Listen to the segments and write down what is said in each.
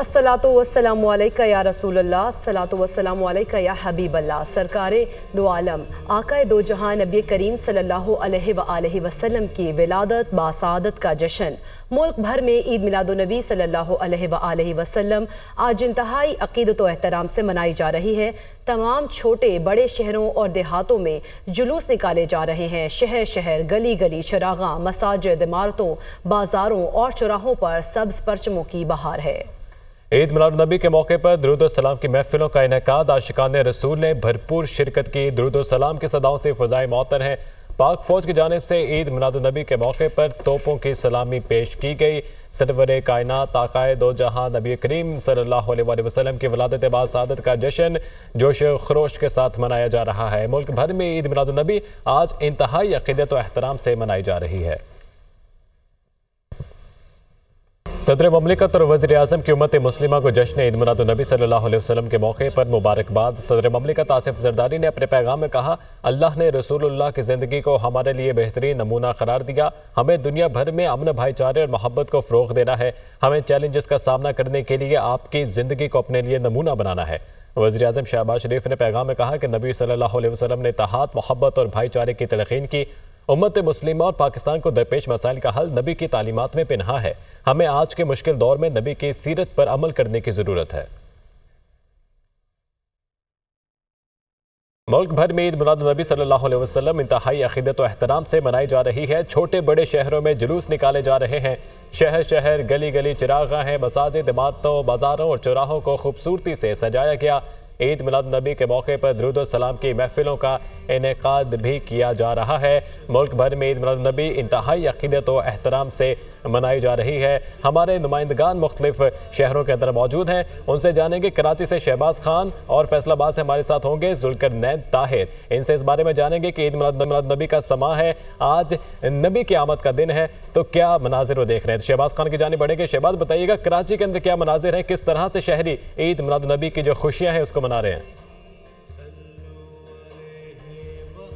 अलैका या रसूल अल्लाह अस्सलातु वस्सलामु अलैका या हबीब अल्लाह सरकार दो आलम, आकाए दो जहाँ नबी करीम सल्लल्लाहु अलैहि वसल्लम की विलादत, बासादत का जश्न। मुल्क भर में ईद मिलादुलनबी सल्लल्लाहु अलैहि वसल्लम आज इंतहाई अकीदत एहतराम से मनाई जा रही है। तमाम छोटे, बड़े शहरों और देहातों में जुलूस निकाले जा रहे हैं। शहर शहर गली गली चरागा मसाजिद, इमारतों, बाजारों और चौराहों पर सब्ज परचमों की बहार है। ईद मिलादुलनबी के मौके पर दरुद सलाम की महफिलों का इनका आशिकान रसूल ने भरपूर शिरकत की। दरुद सलाम की सदाओं से फ़जाई मौतर हैं। पाक फौज की जानब से ईद मिलादुलनबी के मौके पर तोपों की सलामी पेश की गई। सरवर कायनात ताकाए दो जहाँ नबी करीम सल्लल्लाहु अलैहि वसल्लम की वलादत बासादत का जश्न, जोश खरोश के साथ मनाया जा रहा है। मुल्क भर में ईद मिलादुलनबी आज इंतहाई अकीदत व एहतराम से मनाई जा रही है। सदर ममलिकत और वजी अजम की उम्मत मुस्लिमा को जश्न ईद मिलादुलनबी सल्लल्लाहु अलैहि वसल्लम के मौके पर मुबारकबाद। सदर ममलिकत आसिफ जरदारी ने अपने पैगाम में कहा, अल्लाह ने रसूलुल्लाह की ज़िंदगी को हमारे लिए बेहतरीन नमूना करार दिया। हमें दुनिया भर में अमन, भाईचारे और मोहब्बत को फ़रोग देना है। हमें चैलेंजेस का सामना करने के लिए आपकी ज़िंदगी को अपने लिए नमूना बनाना है। वजी अजम शहबाज शरीफ ने पैगाम में कहा कि नबी सल्लल्लाहु अलैहि वसल्लम ने तहात, मोहब्बत और भाईचारे की तलखीन की। उम्मत मुस्लिम और पाकिस्तान को दरपेश मसाइल का हल नबी की तालीमत में पिनहा है। हमें आज के मुश्किल दौर में नबी की सीरत पर अमल करने की ज़रूरत है। मुल्क भर में ईद नबी सल्लल्लाहु अलैहि वसल्लम इंतहाई अकीदत व एहतराम से मनाई जा रही है। छोटे बड़े शहरों में जुलूस निकाले जा रहे हैं। शहर शहर गली गली चिरागा हैं मसाजिद इमारतों बाजारों और चौराहों को खूबसूरती से सजाया गया। ईद मिलादुलनबी के मौके पर दरुद सलाम की महफिलों का इनका भी किया जा रहा है। मुल्क भर में ईद मिलादुलनबी इंतहाई अकीदत व एहतराम से मनाई जा रही है। हमारे नुमाइंदगान मुख्तलिफ़ शहरों के अंदर मौजूद हैं। उनसे जानेंगे कराची से शहबाज खान और फैसलाबाद से हमारे साथ होंगे जुलकर नैन ताहिर। इनसे इस बारे में जानेंगे कि ईद मिलादुलनबी का समा है। आज नबी की आमद का दिन है तो क्या मनाजिर वो देख रहे हैं? शहबाज खान की जाने बढ़ेंगे शहबाज, बताइएगा कराची के अंदर क्या मनाजिर हैं? किस तरह से शहरी ईद मिलादुलनबी की जो खुशियाँ हैं, उसको मना रहे हैं?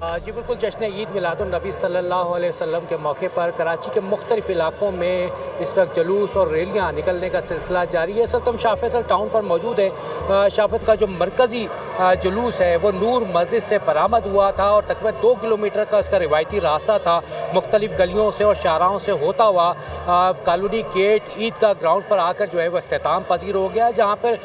जी, बिल्कुल जश्न ईद मिलादुलनबी सल्लल्लाहु अलैहि वसल्लम के मौके पर कराची के मुख्तलिफ़ इलाकों में इस वक्त जलूस और रैलियाँ निकलने का सिलसिला जारी है। सर हम शाफेसल टाउन पर मौजूद हैं। शाफत का जो मरकज़ी जुलूस है, वो नूर मस्जिद से बरामद हुआ था और तकरीबन दो किलोमीटर का इसका रिवायती रास्ता था, मुख्तलिफ़ गलियों से और शाहराहों से होता हुआ कॉलोनी गेट ईदगाह ग्राउंड पर आकर जो है वो अख्ताम पजीर हो गया, जहाँ पर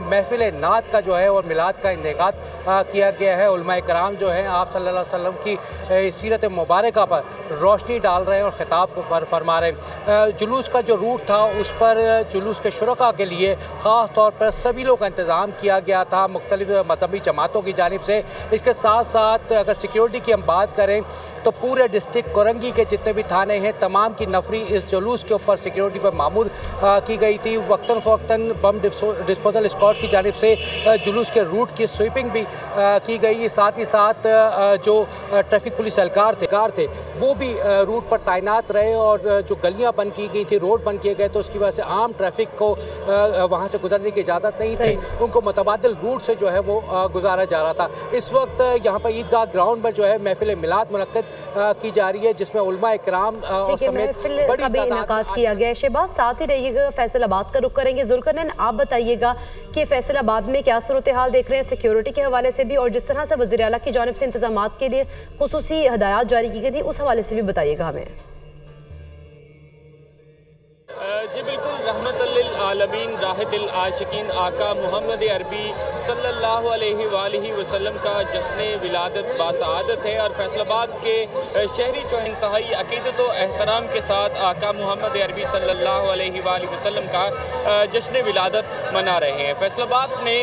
महफिल नात का जो है और मिलाद का इनका किया गया है। कराम जो है, आप सल्लल्लाहु वसल्लम की सीरत मुबारक पर रोशनी डाल रहे हैं और ख़िताब को फर, फरमा रहे हैं। जुलूस का जो रूट था, उस पर जुलूस के शुरा के लिए ख़ास तौर पर सभी लोग का इंतज़ाम किया गया था, मुख्तलिफ़ मजहबी जमातों की जानब से। इसके साथ साथ अगर सिक्योरिटी की हम बात करें तो पूरे डिस्ट्रिक्ट कोरंगी के जितने भी थाने हैं तमाम की नफरी इस जुलूस के ऊपर सिक्योरिटी पर मामूल की गई थी। वक्ता फ़वक्ता बम डिस्पोजल स्कॉट की जानब से जुलूस के रूट की स्वीपिंग भी की गई। साथ ही साथ जो ट्रैफ़िक पुलिस एहलकार थे कार थे वो भी रूट पर तैनात रहे और जो गलियाँ बंद की गई थी रोड बंद किए गए तो उसकी वजह से आम ट्रैफ़िक को वहाँ से गुजरने की इजाज़त नहीं थी। उनको मुतबादल रूट से जो है वो गुजारा जा रहा था। इस वक्त यहाँ पर ईदगाह ग्राउंड पर जो है महफिल मिलाद मनद की जा रही है जिसमें उलमा इकराम समेत बड़ी किया गया है शहबाज। साथ ही रहिएगा फैसलाबाद का रुख करेंगे। जुलकरन आप बताइएगा कि फैसलाबाद में क्या सूरत हाल देख रहे हैं सिक्योरिटी के हवाले से भी और जिस तरह से वजी अला की जानब से इंतज़ाम के लिए खसूसी हदायत जारी की गई थी उस हवाले से भी बताइएगा हमें। आलमीन राहत आशिकीन, आका मोहम्मद अरबी सल्लल्लाहु अलैहि वसल्लम का जश्न विलादत बासादत है और फैसलाबाद के शहरी जो इंतहाई अकीदत व एहतराम के साथ आका मोहम्मद अरबी सल्लल्लाहु अलैहि वसल्लम का जश्न विलादत मना रहे हैं। फैसलाबाद में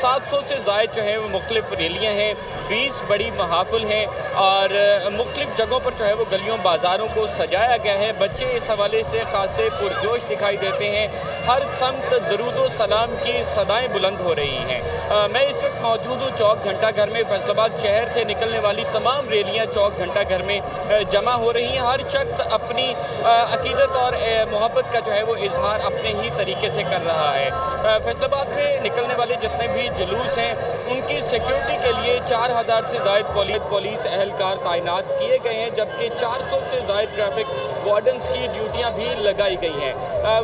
सात सौ से जायद जो है वो मुख्तफ रैलियाँ हैं। बीस बड़ी महाफिल हैं और मुख्तफ जगहों पर जो है वो गलियों, बाज़ारों को सजाया गया है। बच्चे इस हवाले से खासे पुरजोश दिखाई देते हैं। हर समत दरुदो सलाम की सदाएँ बुलंद हो रही हैं। मैं इस वक्त मौजूद हूँ चौक घंटा घर में। फैसलाबाद शहर से निकलने वाली तमाम रैलियाँ चौक घंटा घर में जमा हो रही हैं। हर शख्स अपनी अकीदत और मोहब्बत का जो है वो इजहार अपने ही तरीके से कर रहा है। फैसलाबाद में निकलने वाले जितने भी जुलूस हैं, उनकी सिक्योरिटी के लिए चार हज़ार से जायद पुलिस एहलकार तैनात किए गए हैं, जबकि चार सौ से जायद ट्रैफ़िक वार्डन्स की ड्यूटियाँ भी लगाई गई हैं।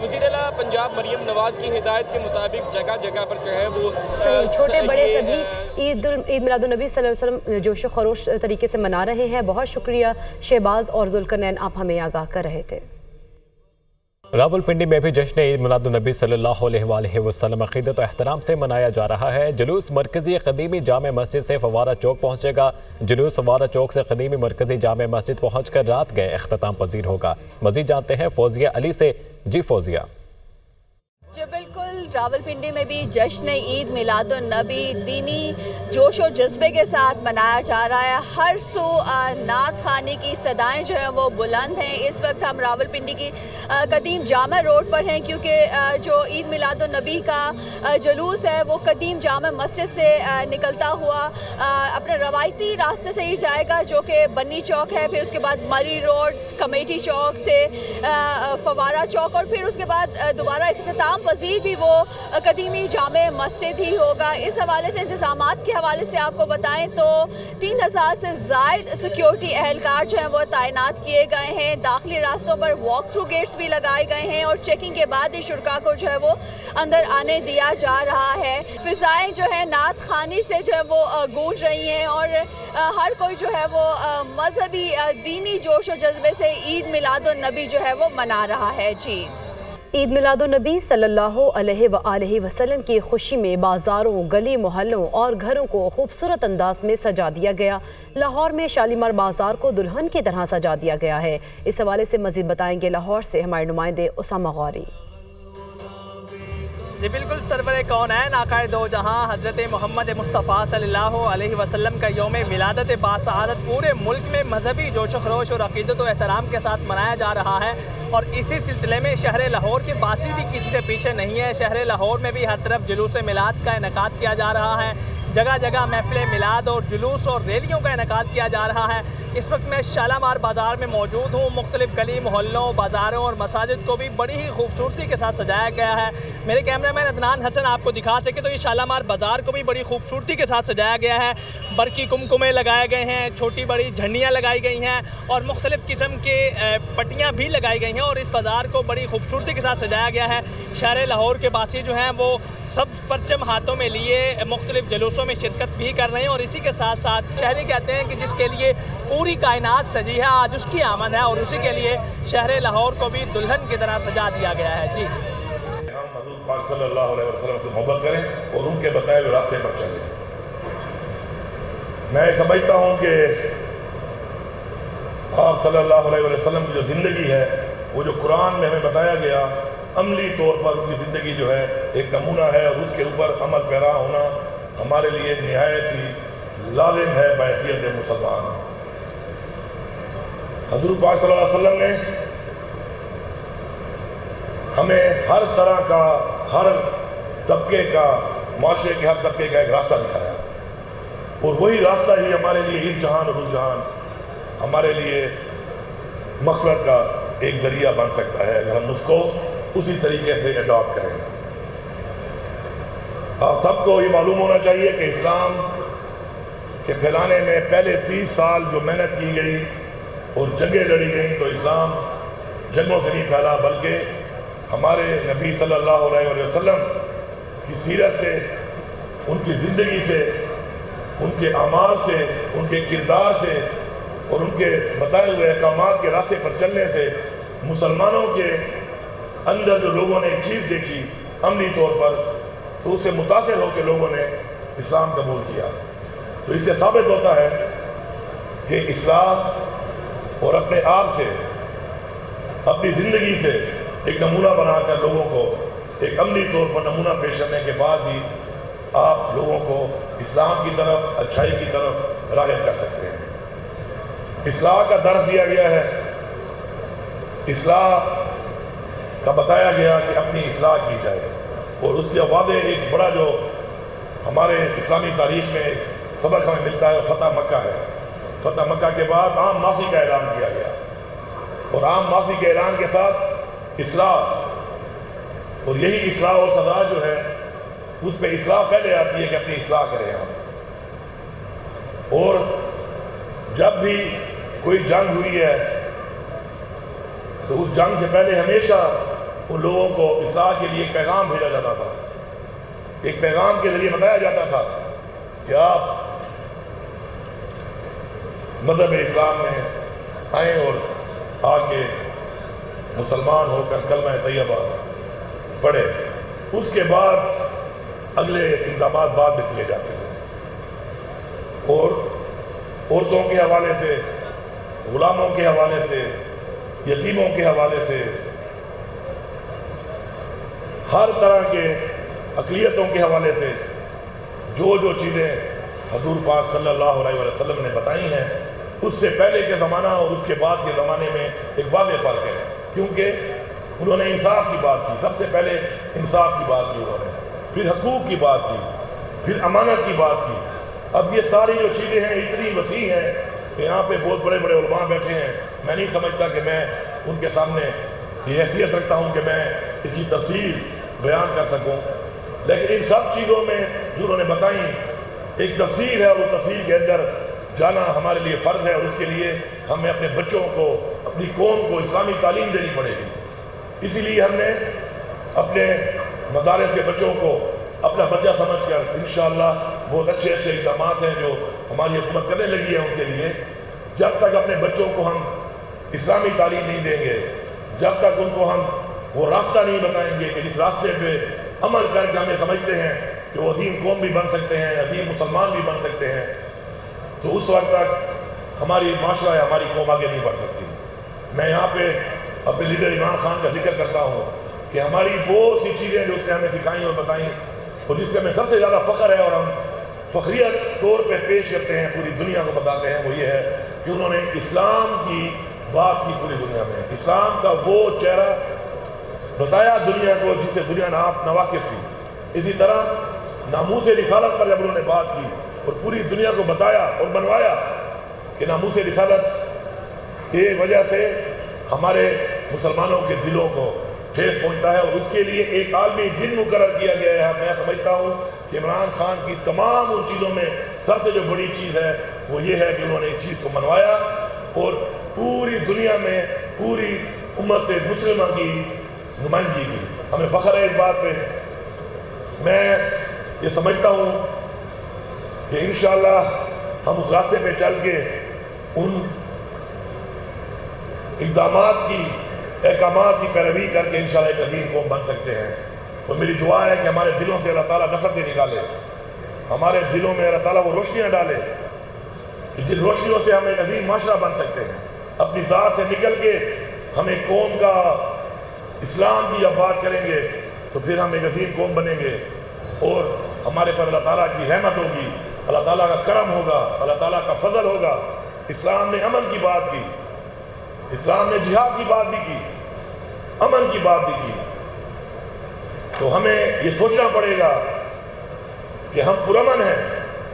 वजी पंजाब मरीम नवाज़ की हिदायत के मुताबिक जगह जगह पर जो है वो छोटे बड़े सभी ईद ईद मिलादुलनबी वसल्लम जोश खरोश तरीके से मना रहे हैं। बहुत शुक्रिया शहबाज और जुल्करनैन आप हमें आगाह कर रहे थे। रावलपिंडी में भी जश्न ईद मिलादुलनबी वसल्लम अकीदत एहतराम से मनाया जा रहा है। जुलूस मरकजी कदीमी जाम मस्जिद से फवारा चौक पहुंचेगा। जुलूस फवारा चौक से कदीमी मरकजी जाम मस्जिद पहुंचकर रात गए अख्ताम पजीर होगा। मजीद जानते हैं फौजिया अली से। जी फौजिया। रावलपिंडी में भी जश्न ईद मिलादुलनबी दीनी जोश और जज्बे के साथ मनाया जा रहा है। हर सो नात खाने की सदाएँ जो हैं वो बुलंद हैं। इस वक्त हम रावलपिंडी की कदीम जामा रोड पर हैं क्योंकि जो ईद मिलादुलनबी का जुलूस है, वो कदीम जामा मस्जिद से निकलता हुआ अपने रवायती रास्ते से ही जाएगा जो कि बन्नी चौक है। फिर उसके बाद मरी रोड, कमेटी चौक से फवारा चौक और फिर उसके बाद दोबारा अख्ताम पजीर भी वो कदीमी जाम मस्जिद ही होगा। इस हवाले से इंतज़ाम के हवाले से आपको बताएँ तो तीन हज़ार से जायद सिक्योरिटी एहलकार जो हैं वो तैनात किए गए हैं। दाखिली रास्तों पर वॉक थ्रू गेट्स भी लगाए गए हैं और चेकिंग के बाद ही शुरा को जो है वो अंदर आने दिया जा रहा है। फ़िज़ाएँ जो है नात खानी से जो है वो गूंज रही हैं और हर कोई जो है वो मजहबी दीनी जोश और जज्बे से ईद मिलाद नबी जो है वो मना रहा है। जी। ईद मिलादुलनबी सल्लल्लाहु अलैहि वसल्लम की खुशी में बाज़ारों, गली मोहल्लों और घरों को खूबसूरत अंदाज में सजा दिया गया। लाहौर में शालीमार बाज़ार को दुल्हन की तरह सजा दिया गया है। इस हवाले से मजीद बताएँगे लाहौर से हमारे नुमाइंदे उसामा गौरी। जी बिल्कुल सरवर कौन है? नाकाय दो जहाँ हज़रत मोहम्मद मुस्तफ़ा सल्लल्लाहु अलैहि वसल्लम का योम मिलादत बासआदत पूरे मुल्क में मजहबी जोश खरोश और अकीदत व एहतराम के साथ मनाया जा रहा है और इसी सिलसिले में शहर लाहौर के बासी भी किसी से पीछे नहीं है। शहर लाहौर में भी हर तरफ़ जुलूस मिलाद का इनका किया जा रहा है। जगह जगह महफिल मिलाद और जुलूस और रैलियों का इनका किया जा रहा है। इस वक्त मैं शालामार बाज़ार में मौजूद हूँ। मुख्तलिफ़ गली, मोहल्लों, बाज़ारों और मसाजिद को भी बड़ी ही खूबसूरती के साथ सजाया गया है। मेरे कैमरा मैन अदनान हसन आपको दिखा सके तो ये शालामार बाज़ार को भी बड़ी खूबसूरती के साथ सजाया गया है। बरकी कुमकुमे लगाए गए हैं, छोटी बड़ी झंडियाँ लगाई गई हैं और मुख्तलिफ़ किस्म के पट्टियाँ भी लगाई गई हैं और इस बाज़ार को बड़ी खूबसूरती के साथ सजाया गया है। शहर लाहौर के बासी जो हैं वो सब परचम हाथों में लिए मुख्तलिफ़ जलूसों में शिरकत भी कर रहे हैं और इसी के साथ साथ शहरी कहते हैं कि जिसके लिए पूरी कायनात सजी है। आज उसकी आमद है और उसी के लिए शहर लाहौर को भी दुल्हन की तरह सजा दिया गया है। जी। हम वसल्लम से मोहब्बत करें और उनके बताए हुए रास्ते पर चलें। मैं समझता हूँ कि आप सल्लल्लाहु अलैहि वसल्लम की जो ज़िंदगी है, वो जो कुरान में हमें बताया गया, अमली तौर पर उनकी ज़िंदगी जो है, एक नमूना है और उसके ऊपर अमल पैरा होना हमारे लिए नहायत ही लाजिम है बैसीत मुसलमान। हजूर पाक ने हमें हर तरह का, हर तबके का, माशरे के हर तबके का एक रास्ता दिखाया। और वही रास्ता ही हमारे लिए इस जहान और उस जहान हमारे लिए मफरत का एक ज़रिया बन सकता है। अगर हम उसको उसी तरीके से अडॉप्ट करें। आप सबको ये मालूम होना चाहिए कि इस्लाम के फैलाने में पहले तीस साल जो मेहनत की गई और जंगें लड़ी गई तो इस्लाम जंगों से नहीं फैला, बल्कि हमारे नबी सल्लल्लाहु अलैहि वसल्लम की सीरत से, उनकी ज़िंदगी से, उनके अमाल से, उनके किरदार से और उनके बताए हुए अहकाम के रास्ते पर चलने से मुसलमानों के अंदर जो लोगों ने एक चीज़ देखी अमली तौर पर तो उससे मुतासर होकर लोगों ने इस्लाम कबूल किया। तो इससे साबित होता है कि इस्लाम और अपने आप से, अपनी ज़िंदगी से एक नमूना बनाकर लोगों को, एक अमली तौर पर नमूना पेश करने के बाद ही आप लोगों को इस्लाम की तरफ़, अच्छाई की तरफ़ रागब कर सकते हैं। इसलाह का दर्ज दिया गया है। इसलाह का बताया गया कि अपनी इसलाह की जाए। और उसके वादे एक बड़ा जो हमारे इस्लामी तारीख में एक सबक हमें मिलता है फतेह मक्का है। फतेह मक्का के बाद आम माफ़ी का ऐलान किया गया। और आम माफ़ी के ऐलान के साथ इसलाह, और यही इसलाह और सजा जो है उस पर इसलाह पहले आती है कि अपनी इसलाह करें हम। और जब भी कोई जंग हुई है तो उस जंग से पहले हमेशा उन लोगों को इसलाह के लिए एक पैगाम भेजा जाता था। एक पैगाम के ज़रिए बताया जाता था कि आप मज़हब इस्लाम में आए और आके मुसलमान होकर कलमा तैयबा पढ़े। उसके बाद अगले इकदाम बाद में किए जाते थे। और औरतों के हवाले से, गुलामों के हवाले से, यतीमों के हवाले से हर तरह के अकलीतों के हवाले से जो जो चीज़ें हजूर पाक सल्लल्लाहु अलैहि वसल्लम ने बताई हैं उससे पहले के ज़माना और उसके बाद के ज़माने में एक वाज फ़र्क है। क्योंकि उन्होंने इंसाफ की बात की। सबसे पहले इंसाफ की बात की उन्होंने। फिर हकूक़ की बात की। फिर अमानत की बात की। अब ये सारी जो चीज़ें हैं, इतनी वसी हैं कि यहाँ पे बहुत बड़े बड़े उलमा बैठे हैं। मैं नहीं समझता कि मैं उनके सामने ये हैसियत रखता हूँ कि मैं इसकी तफसीर बयान कर सकूँ। लेकिन इन सब चीज़ों में जो उन्होंने बताई, एक तफसीर है और उस तफसीर के अंदर जाना हमारे लिए फ़र्ज़ है और उसके लिए हमें अपने बच्चों को, अपनी कौम को इस्लामी तालीम देनी पड़ेगी। इसीलिए हमने अपने मदारस के बच्चों को अपना बच्चा समझ कर इन बहुत अच्छे अच्छे इकदाम हैं जो हमारी हुकूमत करने लगी है उनके लिए। जब तक अपने बच्चों को हम इस्लामी तालीम नहीं देंगे, जब तक उनको हम वो रास्ता नहीं बताएँगे कि जिस रास्ते पे अमल करके हमें समझते हैं कि वो अजीम कौम भी बन सकते हैं, अजीम मुसलमान भी बन सकते हैं तो उस वक्त तक हमारी माशरा है हमारी कौम आगे नहीं बढ़ सकती। मैं यहाँ पे अपने लीडर इमरान खान का ज़िक्र करता हूँ कि हमारी बहुत सी चीज़ें जो उसने हमें सिखाई और बताई और जिस पर हमें सबसे ज़्यादा फ़ख्र है और हम फ़खरियत तौर पे पेश करते हैं, पूरी दुनिया को बताते हैं, वो ये है कि उन्होंने इस्लाम की बात की पूरी दुनिया में। इस्लाम का वो चेहरा बताया दुनिया को जिससे दुनिया ना नवाकिफ थी। इसी तरह नामूस रिसालत पर जब उन्होंने बात की और पूरी दुनिया को बताया और बनवाया कि नामूस रिसालत की वजह से हमारे मुसलमानों के दिलों को ठेस पहुँचता है और उसके लिए एक आलमी दिन मुकर किया गया है। मैं समझता हूँ कि इमरान खान की तमाम उन चीज़ों में सबसे जो बड़ी चीज़ है, वो ये है कि उन्होंने इस चीज़ को मनवाया और पूरी दुनिया में पूरी उम्मत मुस्लिम की नुमाइंदगी की। हमें फ़ख्र है इस बात पे। मैं ये समझता हूँ कि इन हम उस रास्ते पे चल के उन इकदाम की अहकाम की पैरवी करके इन एक अजीम कौम बन सकते हैं। और मेरी दुआ है कि हमारे दिलों से अल्लाह ताला नफरतें निकाले। हमारे दिलों में अल्लाह ताला वो रोशनियाँ डाले कि जिन रोशनियों से हम एक अजीम माशरा बन सकते हैं। अपनी ज़ात से निकल के हम एक कौम का इस्लाम की जब बात करेंगे तो फिर हम एक अजीम कौम बनेंगे। और हमारे पर अल्लाह ताला की रहमत होगी। अल्लाह ताला का करम होगा, अल्लाह ताला का फजल होगा। इस्लाम ने अमन की बात की, इस्लाम ने जिहाद की बात भी की अमन की बात भी की। तो हमें ये सोचना पड़ेगा कि हम पुरमन हैं,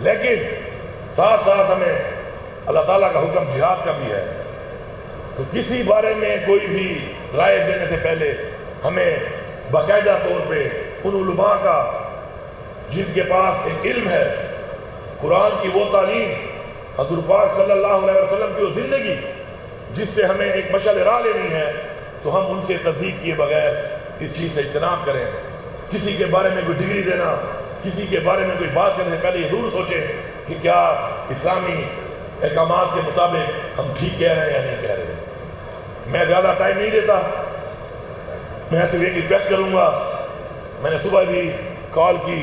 लेकिन साथ साथ हमें अल्लाह ताला का हुक्म जिहाद का भी है। तो किसी बारे में कोई भी राय देने से पहले हमें बाकायदा तौर पे उन उलमा का, जिनके पास एक इल्म है कुरान की वो तालीम हजूर पाक सल्लल्लाहु अलैहि वसल्लम की वो ज़िंदगी, जिससे हमें एक मशल राह लेनी है तो हम उनसे तस्दीक किए बगैर इस चीज़ से इजतनाब करें। किसी के बारे में कोई डिग्री देना, किसी के बारे में कोई बात करने से पहले ज़रूर सोचें कि क्या इस्लामी अहकाम के मुताबिक हम ठीक कह रहे हैं या नहीं कह रहे हैं। मैं ज़्यादा टाइम नहीं देता। मैं सिर्फ़ एक रिक्वेस्ट करूँगा। मैंने सुबह भी कॉल की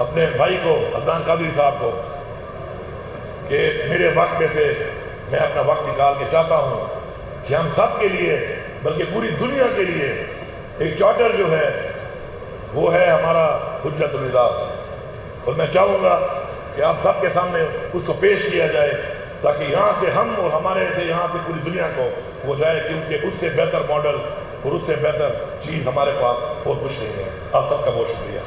अपने भाई को, अदनान कादरी साहब को, कि मेरे वक्त में से मैं अपना वक्त निकाल के चाहता हूँ कि हम सब के लिए, बल्कि पूरी दुनिया के लिए, एक चार्टर जो है, वो है हमारा हज़रत और मैं चाहूँगा कि आप सबके सामने उसको पेश किया जाए, ताकि यहाँ से हम और हमारे से यहाँ से पूरी दुनिया को वो जाए, क्योंकि उससे बेहतर मॉडल और उससे बेहतर चीज़ हमारे पास और कुछ नहीं है। आप सबका बहुत शुक्रिया।